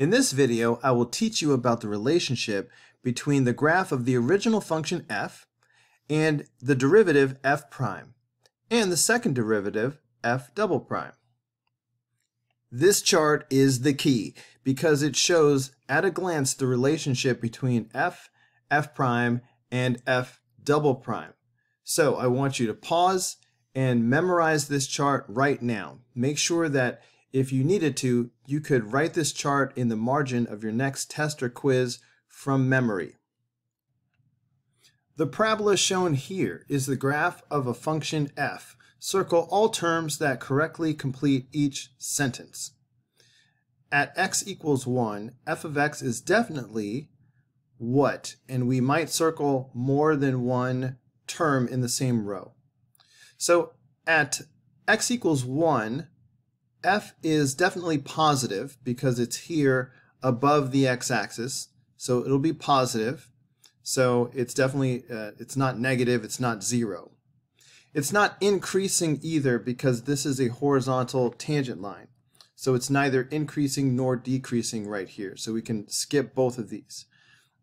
In this video, I will teach you about the relationship between the graph of the original function f and the derivative f prime, and the second derivative f double prime. This chart is the key because it shows at a glance the relationship between f, f prime, and f double prime. So I want you to pause and memorize this chart right now. Make sure that if you needed to, you could write this chart in the margin of your next test or quiz from memory. The parabola shown here is the graph of a function f. Circle all terms that correctly complete each sentence. At x equals 1, f of x is definitely what? And we might circle more than one term in the same row. So at x equals 1, f is definitely positive because it's here above the x-axis. So it'll be positive. So it's definitely, uh, it's not negative, it's not zero. It's not increasing either because this is a horizontal tangent line. So it's neither increasing nor decreasing right here. So we can skip both of these.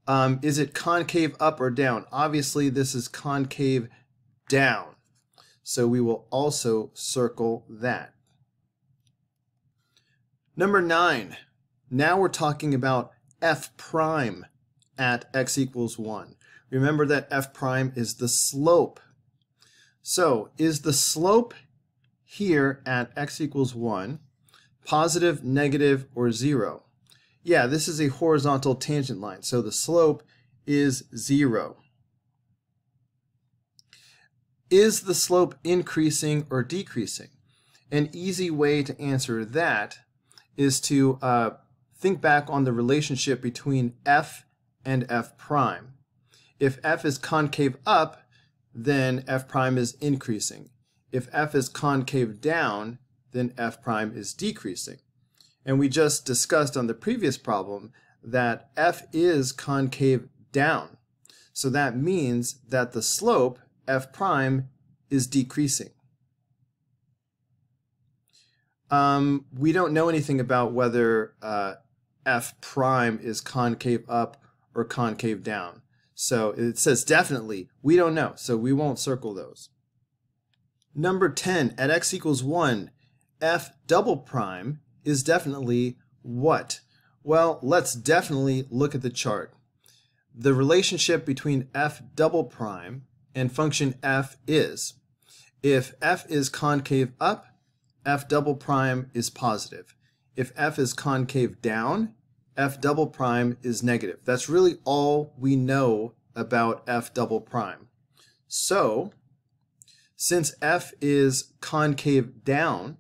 Um, is it concave up or down? Obviously this is concave down. So we will also circle that. Number nine, now we're talking about f prime at x equals 1. Remember that f prime is the slope. So is the slope here at x equals 1 positive, negative, or 0? Yeah, this is a horizontal tangent line, so the slope is 0. Is the slope increasing or decreasing? An easy way to answer that is to uh, think back on the relationship between f and f prime. If f is concave up, then f prime is increasing. If f is concave down, then f prime is decreasing. And we just discussed on the previous problem that f is concave down. So that means that the slope, f prime, is decreasing. Um, we don't know anything about whether uh, f prime is concave up or concave down. So it says definitely. We don't know, so we won't circle those. Number 10, at x equals 1, f double prime is definitely what? Well, let's definitely look at the chart. The relationship between f double prime and function f is, if f is concave up, f double prime is positive. If f is concave down, f double prime is negative. That's really all we know about f double prime. So, since f is concave down,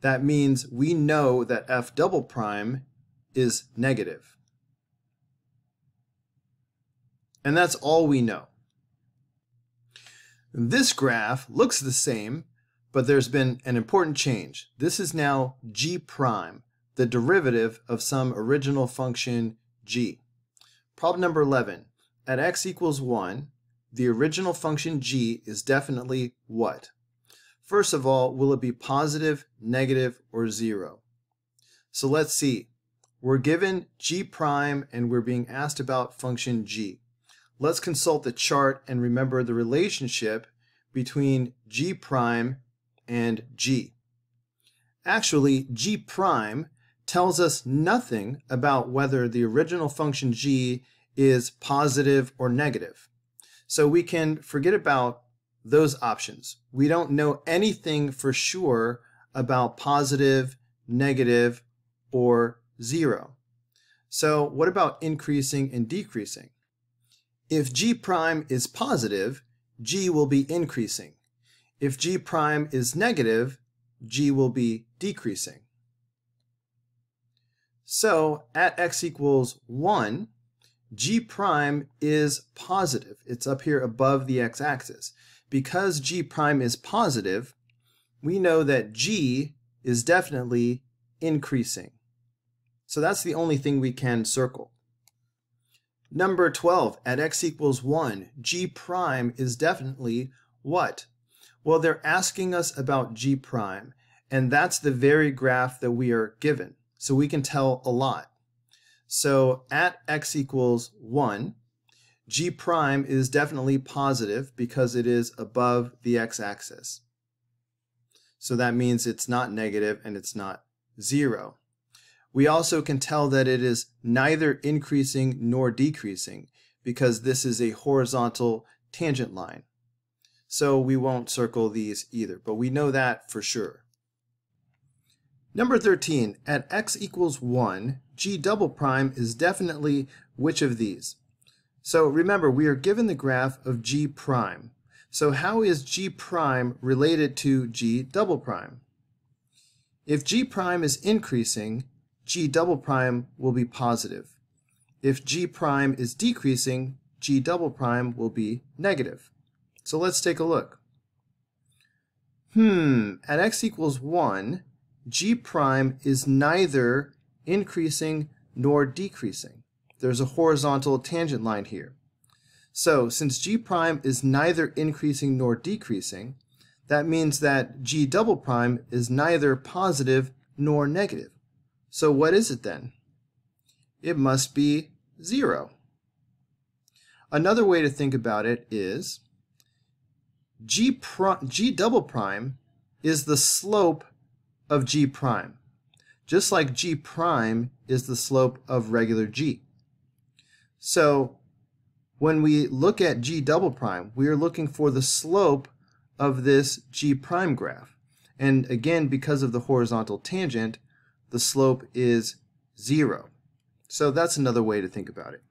that means we know that f double prime is negative. And that's all we know. This graph looks the same but there's been an important change. This is now g prime, the derivative of some original function g. Problem number 11. At x equals 1, the original function g is definitely what? First of all, will it be positive, negative, or 0? So let's see. We're given g prime and we're being asked about function g. Let's consult the chart and remember the relationship between g prime and g. Actually, g prime tells us nothing about whether the original function g is positive or negative. So we can forget about those options. We don't know anything for sure about positive, negative, or zero. So what about increasing and decreasing? If g prime is positive, g will be increasing. If g prime is negative, g will be decreasing. So at x equals 1, g prime is positive. It's up here above the x-axis. Because g prime is positive, we know that g is definitely increasing. So that's the only thing we can circle. Number 12, at x equals 1, g prime is definitely what? Well, they're asking us about G prime, and that's the very graph that we are given. So we can tell a lot. So at x equals 1, g prime is definitely positive because it is above the x-axis. So that means it's not negative and it's not 0. We also can tell that it is neither increasing nor decreasing because this is a horizontal tangent line. So we won't circle these either, but we know that for sure. Number 13, at x equals 1, g double prime is definitely which of these? So remember, we are given the graph of g prime. So how is g prime related to g double prime? If g prime is increasing, g double prime will be positive. If g prime is decreasing, g double prime will be negative. So let's take a look. Hmm, at x equals 1, g prime is neither increasing nor decreasing. There's a horizontal tangent line here. So since g prime is neither increasing nor decreasing, that means that g double prime is neither positive nor negative. So what is it then? It must be 0. Another way to think about it is g, prime, g double prime is the slope of g prime, just like g prime is the slope of regular g. So when we look at g double prime, we are looking for the slope of this g prime graph. And again, because of the horizontal tangent, the slope is 0. So that's another way to think about it.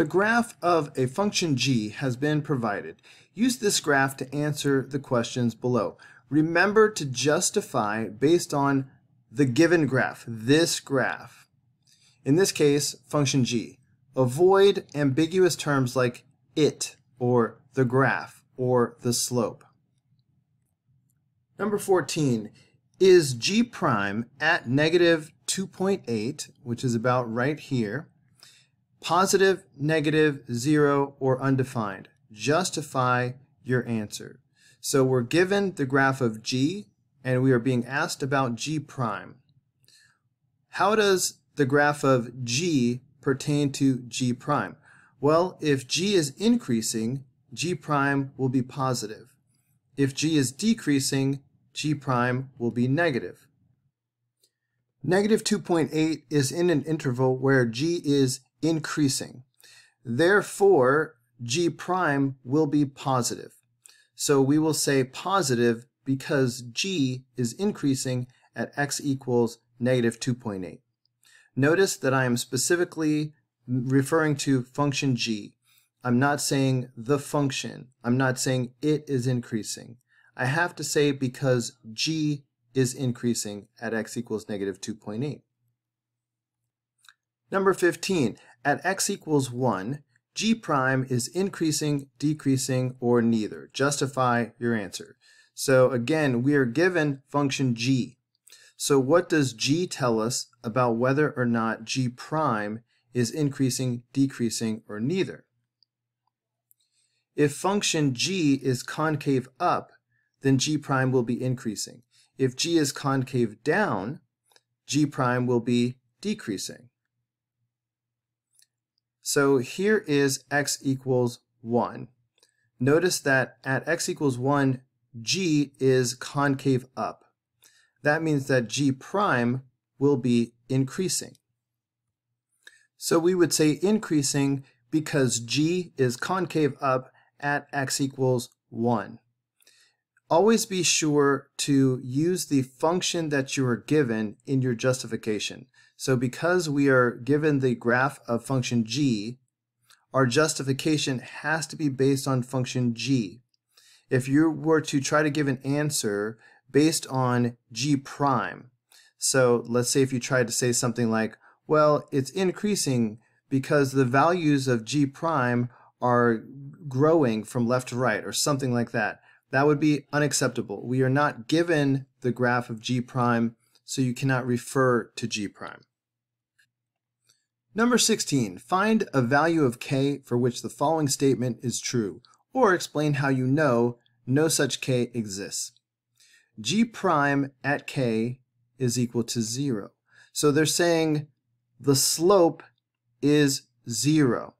The graph of a function g has been provided. Use this graph to answer the questions below. Remember to justify based on the given graph, this graph. In this case, function g. Avoid ambiguous terms like it, or the graph, or the slope. Number 14, is g prime at negative 2.8, which is about right here, positive, negative, zero, or undefined? Justify your answer. So we're given the graph of g, and we are being asked about g prime. How does the graph of g pertain to g prime? Well, if g is increasing, g prime will be positive. If g is decreasing, g prime will be negative. Negative 2.8 is in an interval where g is increasing. Therefore, g prime will be positive. So we will say positive because g is increasing at x equals negative 2.8. Notice that I am specifically referring to function g. I'm not saying the function. I'm not saying it is increasing. I have to say because g is increasing at x equals negative 2.8. Number 15, at x equals 1, g prime is increasing, decreasing, or neither. Justify your answer. So again, we are given function g. So what does g tell us about whether or not g prime is increasing, decreasing, or neither? If function g is concave up, then g prime will be increasing. If g is concave down, g prime will be decreasing. So here is x equals 1. Notice that at x equals 1, g is concave up. That means that g prime will be increasing. So we would say increasing because g is concave up at x equals 1. Always be sure to use the function that you are given in your justification. So because we are given the graph of function g, our justification has to be based on function g. If you were to try to give an answer based on g prime, so let's say if you tried to say something like, well, it's increasing because the values of g prime are growing from left to right or something like that. That would be unacceptable. We are not given the graph of g prime, so you cannot refer to g prime. Number 16, find a value of k for which the following statement is true, or explain how you know no such k exists. g prime at k is equal to 0. So they're saying the slope is zero.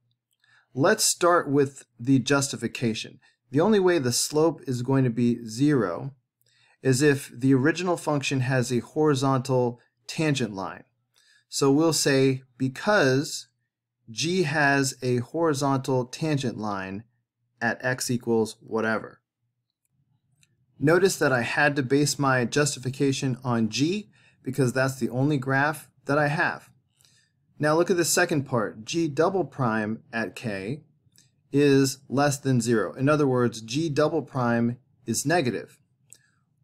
Let's start with the justification. The only way the slope is going to be zero is if the original function has a horizontal tangent line. So we'll say because g has a horizontal tangent line at x equals whatever. Notice that I had to base my justification on g because that's the only graph that I have. Now look at the second part. g double prime at k is less than 0. In other words, g double prime is negative.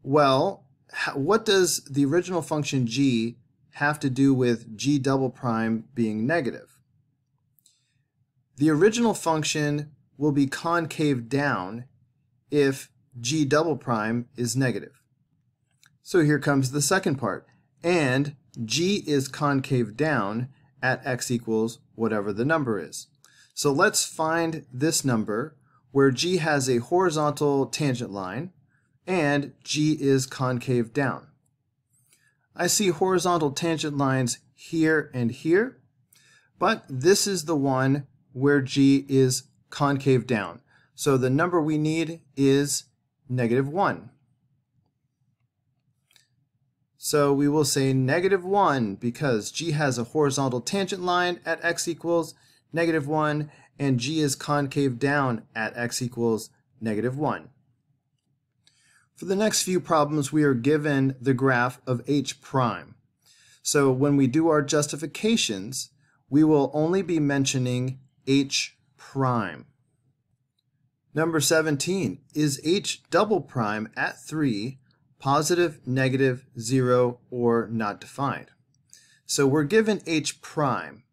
Well, what does the original function g have to do with g double prime being negative? The original function will be concave down if g double prime is negative. So here comes the second part. And g is concave down at x equals whatever the number is. So let's find this number where g has a horizontal tangent line and g is concave down. I see horizontal tangent lines here and here, but this is the one where g is concave down. So the number we need is negative 1. So we will say negative 1 because g has a horizontal tangent line at x equals negative 1 and g is concave down at x equals negative 1. For the next few problems, we are given the graph of h prime. So when we do our justifications, we will only be mentioning h prime. Number 17, is h double prime at 3 positive, negative, 0, or not defined? So we're given h prime.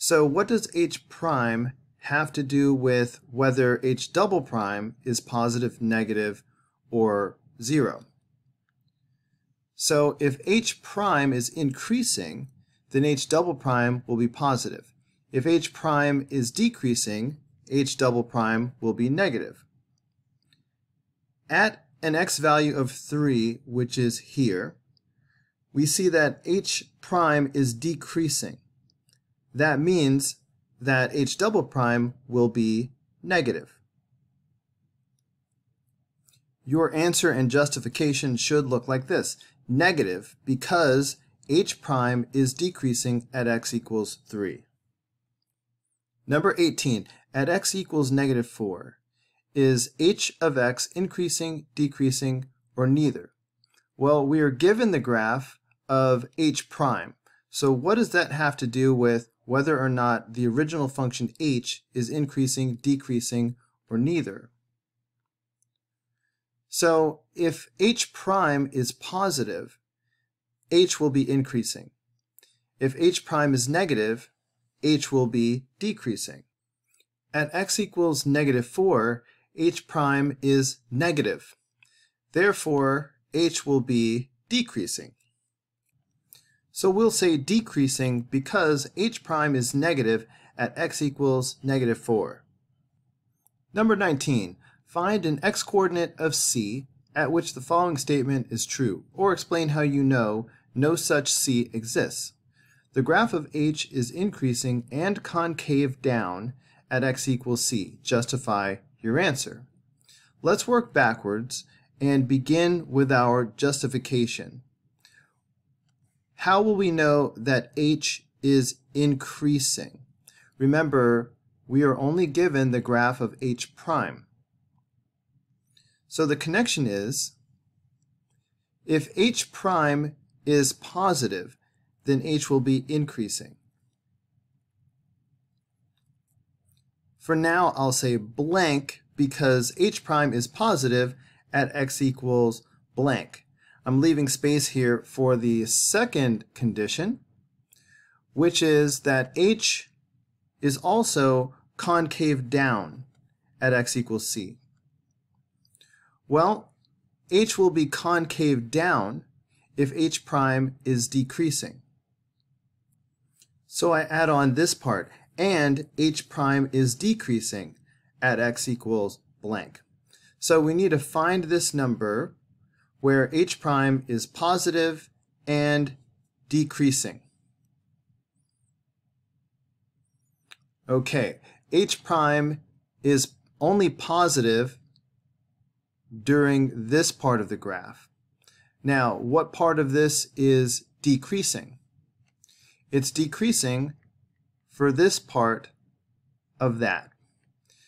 So what does h prime have to do with whether h double prime is positive, negative, or 0? So if h prime is increasing, then h double prime will be positive. If h prime is decreasing, h double prime will be negative. At an x value of 3, which is here, we see that h prime is decreasing. That means that h double prime will be negative. Your answer and justification should look like this. Negative because h prime is decreasing at x equals 3. Number 18, at x equals negative 4, is h of x increasing, decreasing, or neither? Well, we are given the graph of h prime. So what does that have to do with whether or not the original function h is increasing, decreasing, or neither? So if h prime is positive, h will be increasing. If h prime is negative, h will be decreasing. At x equals negative 4, h prime is negative. Therefore, h will be decreasing. So we'll say decreasing because h prime is negative at x equals negative 4. Number 19. Find an x-coordinate of c at which the following statement is true, or explain how you know no such c exists. The graph of h is increasing and concave down at x equals c. Justify your answer. Let's work backwards and begin with our justification. How will we know that h is increasing? Remember, we are only given the graph of h prime. So the connection is, if h prime is positive, then h will be increasing. For now, I'll say blank because h prime is positive at x equals blank. I'm leaving space here for the second condition, which is that h is also concave down at x equals c. Well, h will be concave down if h prime is decreasing. So I add on this part and h prime is decreasing at x equals blank. So we need to find this number where h prime is positive and decreasing. Okay, h prime is only positive during this part of the graph. Now, what part of this is decreasing? It's decreasing for this part of that.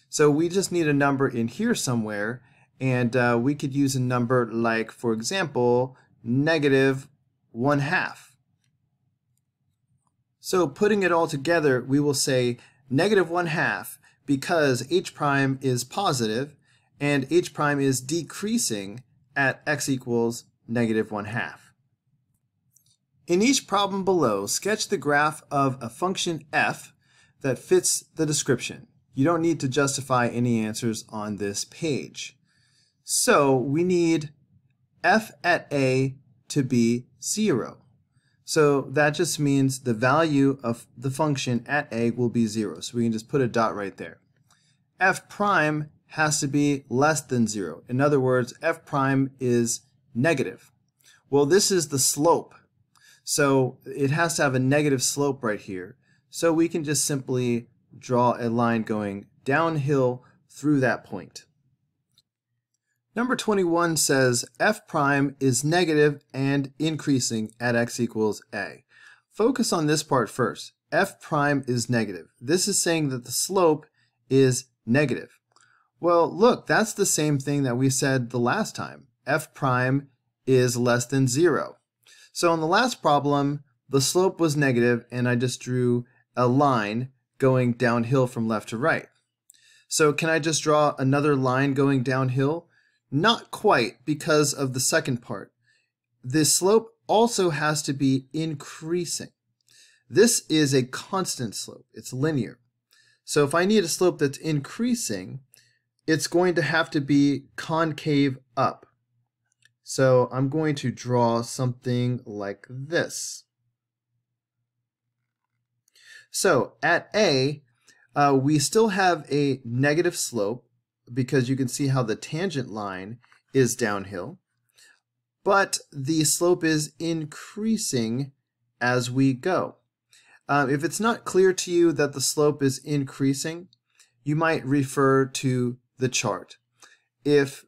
So we just need a number in here somewhere, and uh, we could use a number like, for example, negative 1 half. So putting it all together, we will say negative 1 half because h prime is positive and h prime is decreasing at x equals negative 1 half. In each problem below, sketch the graph of a function f that fits the description. You don't need to justify any answers on this page. So we need f at a to be 0. So that just means the value of the function at a will be 0. So we can just put a dot right there. f prime has to be less than 0. In other words, f prime is negative. Well, this is the slope. So it has to have a negative slope right here. So we can just simply draw a line going downhill through that point. Number 21 says f prime is negative and increasing at x equals a. Focus on this part first. f prime is negative. This is saying that the slope is negative. Well, look, that's the same thing that we said the last time. f prime is less than 0. So in the last problem, the slope was negative and I just drew a line going downhill from left to right. So can I just draw another line going downhill? Not quite because of the second part. The slope also has to be increasing. This is a constant slope. It's linear. So if I need a slope that's increasing, it's going to have to be concave up. So I'm going to draw something like this. So at A, uh, we still have a negative slope because you can see how the tangent line is downhill, but the slope is increasing as we go. Um, if it's not clear to you that the slope is increasing, you might refer to the chart. If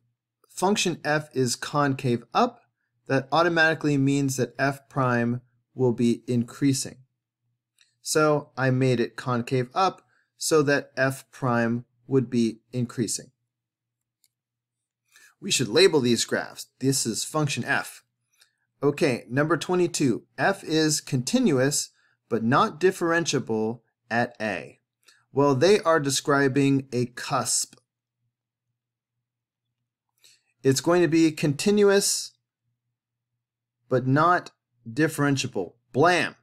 function f is concave up, that automatically means that f prime will be increasing. So I made it concave up so that f prime would be increasing. We should label these graphs. This is function f. Okay, number 22. f is continuous but not differentiable at a. Well, they are describing a cusp. It's going to be continuous but not differentiable. Blam!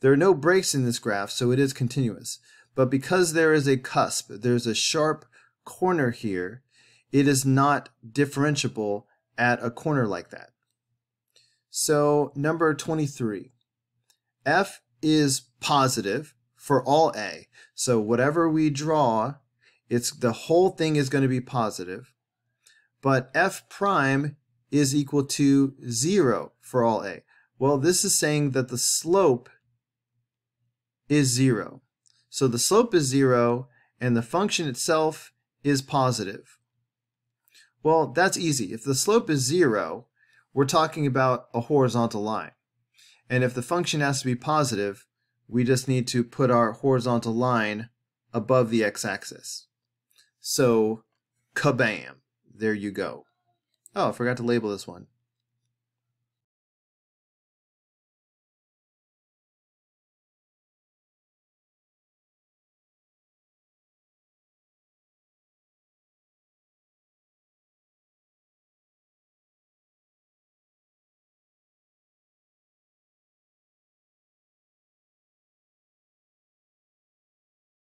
There are no breaks in this graph, so it is continuous. But because there is a cusp, there's a sharp corner here, it is not differentiable at a corner like that. So number 23, f is positive for all a. So whatever we draw, it's the whole thing is going to be positive. But f prime is equal to 0 for all a. Well, this is saying that the slope is 0. So the slope is 0 and the function itself is positive. Well, that's easy. If the slope is 0, we're talking about a horizontal line. And if the function has to be positive, we just need to put our horizontal line above the x-axis. So, kabam, there you go. Oh, I forgot to label this one.